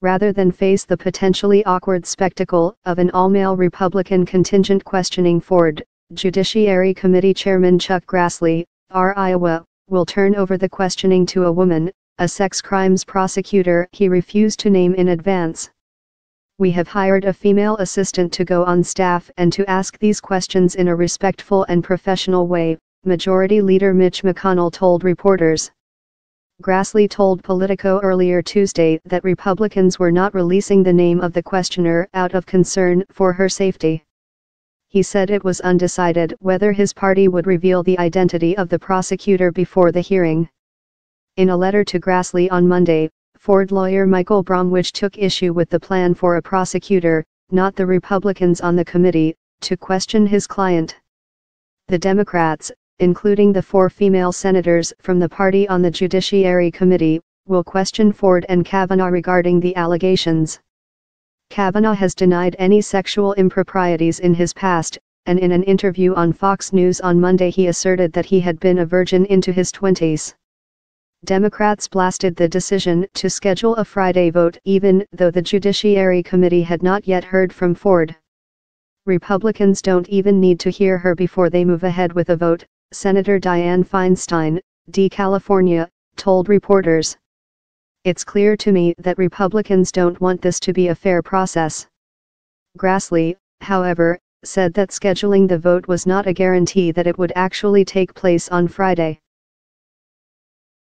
rather than face the potentially awkward spectacle of an all-male Republican contingent questioning Ford, Judiciary Committee Chairman Chuck Grassley, R. Iowa, will turn over the questioning to a woman, a sex crimes prosecutor he refused to name in advance. We have hired a female assistant to go on staff and to ask these questions in a respectful and professional way, Majority Leader Mitch McConnell told reporters. Grassley told Politico earlier Tuesday that Republicans were not releasing the name of the questioner out of concern for her safety. He said it was undecided whether his party would reveal the identity of the prosecutor before the hearing. In a letter to Grassley on Monday, Ford lawyer Michael Bromwich took issue with the plan for a prosecutor, not the Republicans on the committee, to question his client. The Democrats, including the four female senators from the party on the Judiciary Committee, will question Ford and Kavanaugh regarding the allegations. Kavanaugh has denied any sexual improprieties in his past, and in an interview on Fox News on Monday he asserted that he had been a virgin into his 20s. Democrats blasted the decision to schedule a Friday vote even though the Judiciary Committee had not yet heard from Ford. Republicans don't even need to hear her before they move ahead with a vote, Senator Dianne Feinstein, D. California, told reporters. It's clear to me that Republicans don't want this to be a fair process. Grassley, however, said that scheduling the vote was not a guarantee that it would actually take place on Friday.